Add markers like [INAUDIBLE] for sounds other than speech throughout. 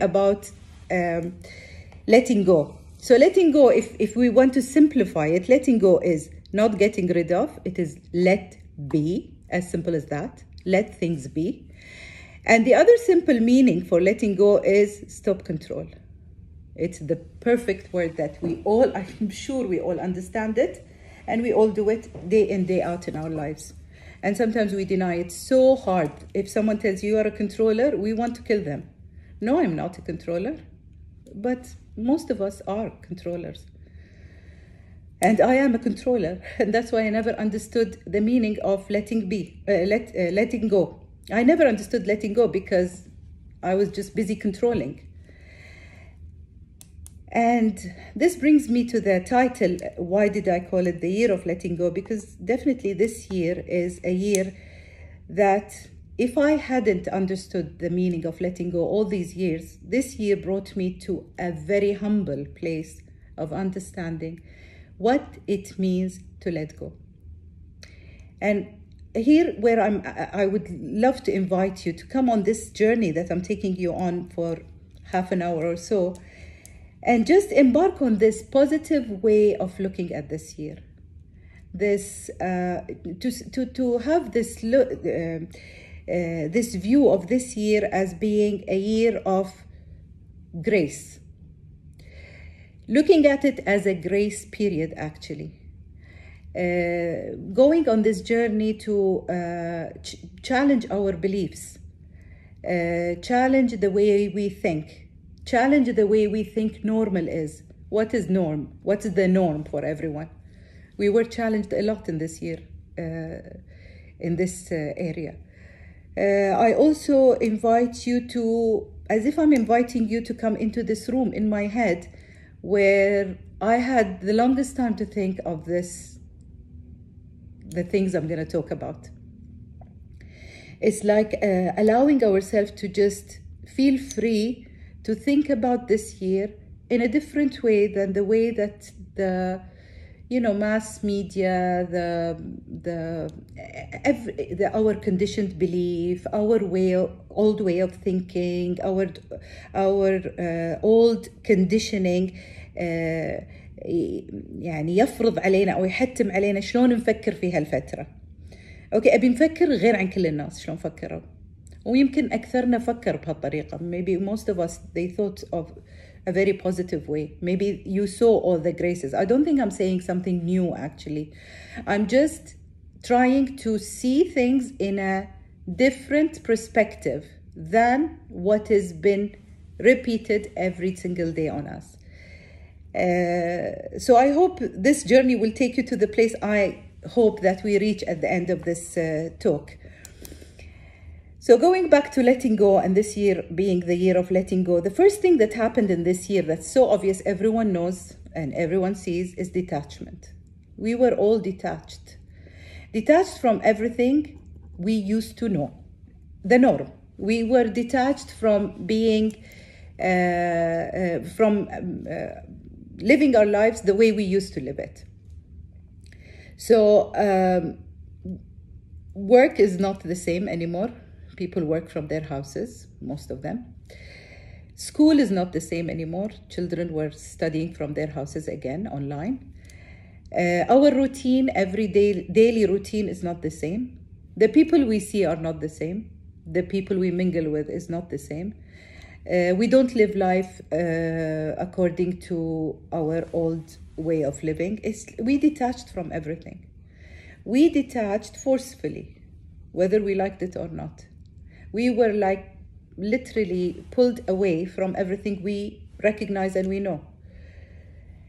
about um, letting go. So letting go, if, if we want to simplify it, letting go is not getting rid of, it is let be, as simple as that. Let things be. And the other simple meaning for letting go is stop control. It's the perfect word that we all, [LAUGHS] I'm sure we all understand it, and we all do it day in, day out in our lives. And sometimes we deny it so hard. If someone tells you you are a controller, we want to kill them. No, I'm not a controller, but most of us are controllers. And I am a controller, [LAUGHS] and that's why I never understood the meaning of letting be, uh, let, uh, letting go. I never understood letting go because I was just busy controlling. And this brings me to the title. Why did I call it the year of letting go? Because definitely this year is a year that if I hadn't understood the meaning of letting go all these years, this year brought me to a very humble place of understanding what it means to let go. And here where I'm I would love to invite you to come on this journey that I'm taking you on for half an hour or so and just embark on this positive way of looking at this year this uh, to, to to have this look uh, this view of this year as being a year of grace. Looking at it as a grace period, actually. Uh, going on this journey to uh, ch challenge our beliefs, uh, challenge the way we think, challenge the way we think normal is. What is norm? What is the norm for everyone? We were challenged a lot in this year, uh, in this uh, area. Uh, I also invite you to, as if I'm inviting you to come into this room in my head where I had the longest time to think of this, the things I'm going to talk about. It's like uh, allowing ourselves to just feel free to think about this year in a different way than the way that the you know mass media the the, every, the our conditioned belief our way old way of thinking our our uh, old conditioning uh, يعني يفرض علينا او يحتم علينا شلون نفكر في هالفتره اوكي ابي نفكر غير عن كل الناس شلون فكروا ويمكن اكثرنا فكر بهالطريقه maybe most of us they thought of a very positive way. Maybe you saw all the graces. I don't think I'm saying something new actually. I'm just trying to see things in a different perspective than what has been repeated every single day on us. Uh, so I hope this journey will take you to the place I hope that we reach at the end of this uh, talk. So going back to letting go and this year being the year of letting go, the first thing that happened in this year that's so obvious everyone knows and everyone sees is detachment. We were all detached. Detached from everything we used to know. The norm. We were detached from being uh, uh, from um, uh, living our lives the way we used to live it. So um, work is not the same anymore People work from their houses, most of them. School is not the same anymore. Children were studying from their houses again online. Uh, our routine, every day, daily routine is not the same. The people we see are not the same. The people we mingle with is not the same. Uh, we don't live life uh, according to our old way of living. It's, we detached from everything. We detached forcefully, whether we liked it or not we were like literally pulled away from everything we recognize and we know.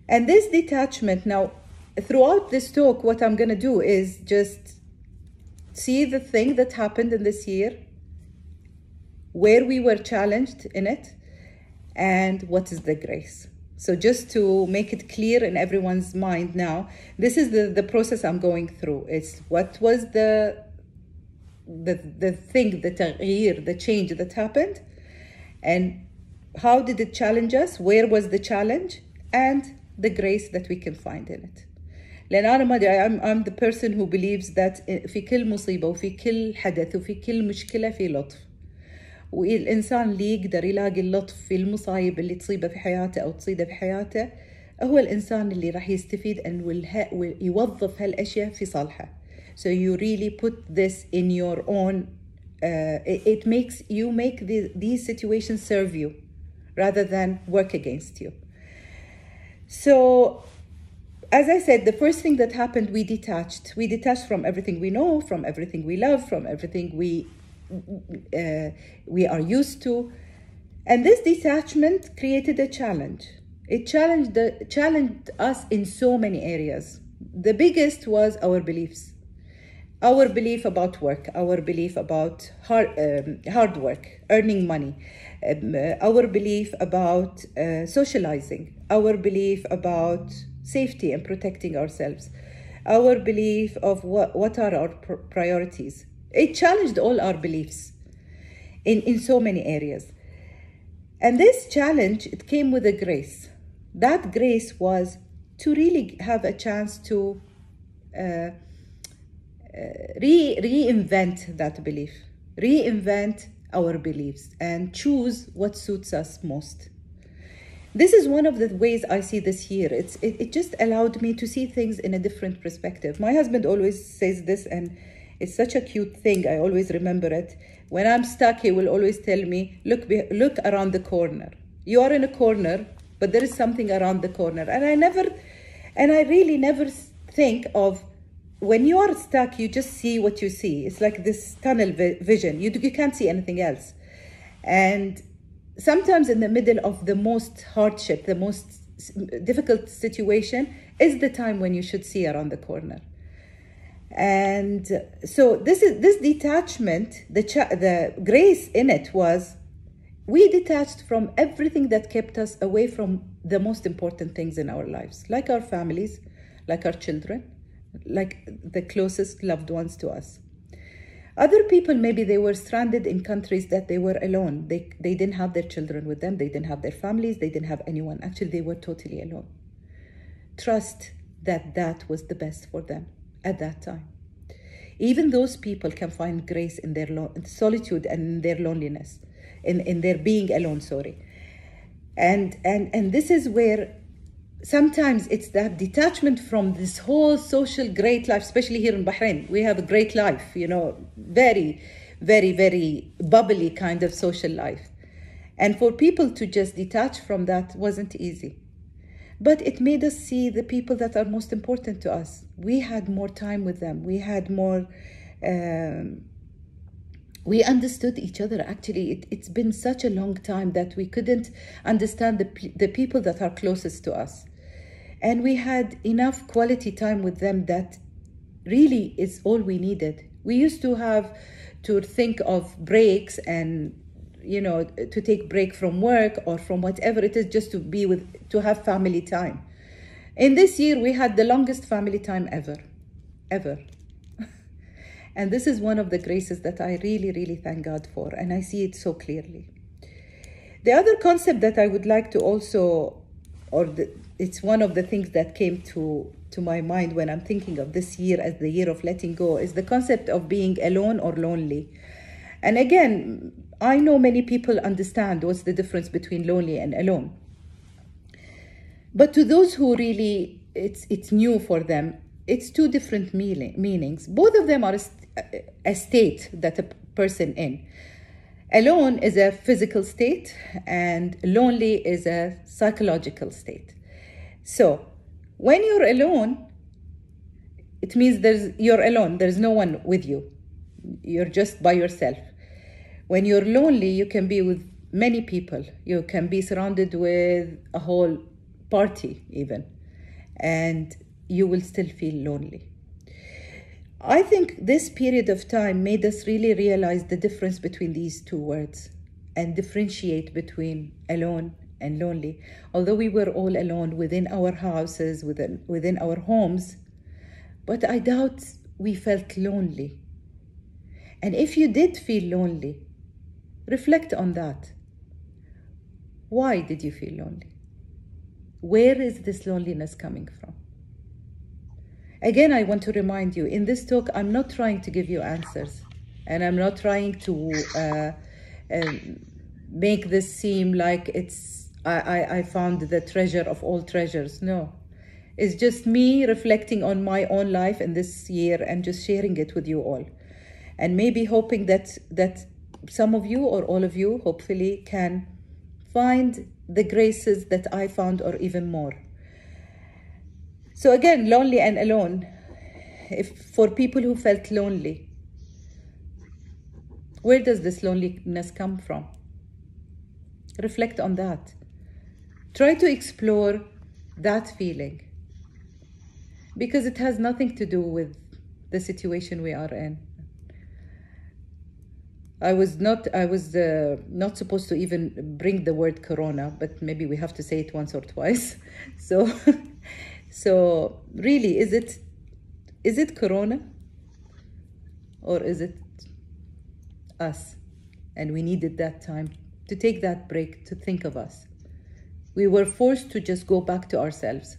And this detachment, now, throughout this talk, what I'm going to do is just see the thing that happened in this year, where we were challenged in it, and what is the grace. So just to make it clear in everyone's mind now, this is the, the process I'm going through. It's what was the the, the thing, the تغيير, the change that happened, and how did it challenge us? Where was the challenge? And the grace that we can find in it. لأن أنا ما I'm, I'm the person who believes that في كل مصيبة وفي كل حدث وفي كل مشكلة في لطف. والإنسان اللي يقدر يلاقي اللطف في المصايب اللي تصيبه في حياته أو تصيده في حياته هو الإنسان اللي راح يستفيد أن ويوظف هالأشياء في صالحه so you really put this in your own uh, it, makes you make the, these situations serve you rather than work against you so as I said, the first thing that happened, we detached. We detached from everything we know, from everything we love, from everything we uh, we are used to, and this detachment created a challenge. It challenged the, challenged us in so many areas. The biggest was our beliefs, our belief about work, our belief about hard um, hard work, earning money, um, uh, our belief about uh, socializing, our belief about safety and protecting ourselves, our belief of what, what are our pr- priorities. It challenged all our beliefs in, in so many areas. And this challenge, it came with a grace. That grace was to really have a chance to uh, re- reinvent that belief, reinvent our beliefs, and choose what suits us most this is one of the ways I see this year. It's it, it just allowed me to see things in a different perspective. My husband always says this, and it's such a cute thing. I always remember it. When I'm stuck, he will always tell me, "Look, look around the corner. You are in a corner, but there is something around the corner." And I never, and I really never think of when you are stuck. You just see what you see. It's like this tunnel vision. You you can't see anything else, and sometimes in the middle of the most hardship, the most difficult situation, is the time when you should see around the corner. And so this is this detachment, the the grace in it was we detached from everything that kept us away from the most important things in our lives, like our families, like our children, like the closest loved ones to us. Other people, maybe they were stranded in countries that they were alone. They, they didn't have their children with them, they didn't have their families, they didn't have anyone. Actually, they were totally alone. Trust that that was the best for them at that time. Even those people can find grace in their solitude and in their loneliness, in, in their being alone, sorry. And, and, and this is where sometimes it's that detachment from this whole social great life, especially here in Bahrain. We have a great life, you know, very, very, very bubbly kind of social life. And for people to just detach from that wasn't easy. But it made us see the people that are most important to us. We had more time with them. We had more. Um, we understood each other actually it, has been such a long time that we couldn't understand the, the people that are closest to us and we had enough quality time with them that really is all we needed. We used to have to think of breaks and you know to take break from work or from whatever it is just to be with to have family time. In this year we had the longest family time ever ever. [LAUGHS] And this is one of the graces that i really really thank god for and i see it so clearly. The other concept that i would like to also or the, it's one of the things that came to to my mind when I'm thinking of this year as the year of letting go is the concept of being alone or lonely. And again, I know many people understand what's the difference between lonely and alone. But to those who really it's it's new for them, it's two different meaning, meanings. Both of them are a, a state that a person in. Alone is a physical state and lonely is a psychological state. So, when you're alone, it means there's you're alone. There's no one with you. You're just by yourself. When you're lonely, you can be with many people. You can be surrounded with a whole party even, and you will still feel lonely. I think this period of time made us really realize the difference between these two words and differentiate between alone and lonely. Although we were all alone within our houses, within, within our homes, but I doubt we felt lonely. And if you did feel lonely, reflect on that. Why did you feel lonely? Where is this loneliness coming from? Again, I want to remind you in this talk, I'm not trying to give you answers and I'm not trying to uh, um, make this seem like it's I, I, I found the treasure of all treasures. No. It's just me reflecting on my own life in this year and just sharing it with you all. And maybe hoping that that some of you or all of you hopefully can find the graces that I found or even more. So again, lonely and alone. If for people who felt lonely, where does this loneliness come from? Reflect on that. Try to explore that feeling because it has nothing to do with the situation we are in. I was not I was uh, not supposed to even bring the word corona, but maybe we have to say it once or twice. [LAUGHS] So so really is it is it corona or is it us? And we needed that time to take that break to think of us. We were forced to just go back to ourselves.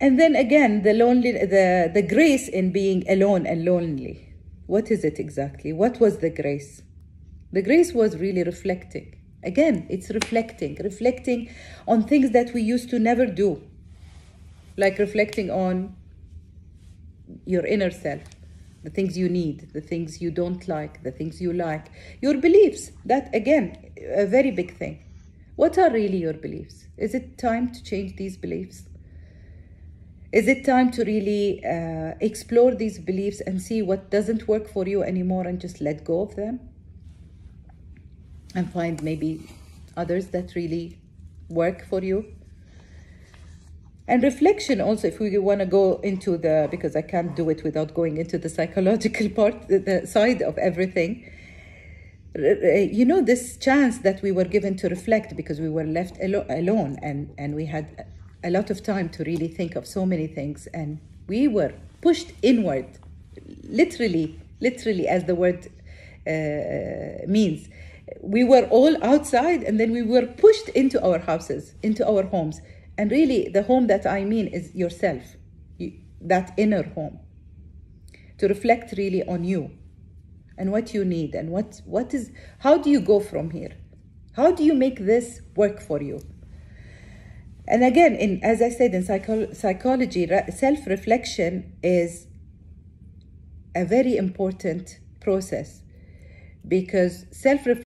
And then again, the lonely, the, the grace in being alone and lonely. What is it exactly? What was the grace? The grace was really reflecting. Again, it's reflecting, reflecting on things that we used to never do, like reflecting on your inner self, the things you need, the things you don't like, the things you like, your beliefs. That, again, a very big thing. What are really your beliefs? Is it time to change these beliefs? Is it time to really uh, explore these beliefs and see what doesn't work for you anymore and just let go of them? And find maybe others that really work for you? And reflection also, if we want to go into the, because I can't do it without going into the psychological [LAUGHS] part, the, side of everything. You know, this chance that we were given to reflect because we were left alo- alone and, and we had a lot of time to really think of so many things and we were pushed inward literally literally as the word uh, means we were all outside and then we were pushed into our houses into our homes. And really the home that i mean is yourself you, that inner home to reflect really on you and what you need and what what is how do you go from here? How do you make this work for you? And again, in as I said in psycho- psychology, self reflection is a very important process because self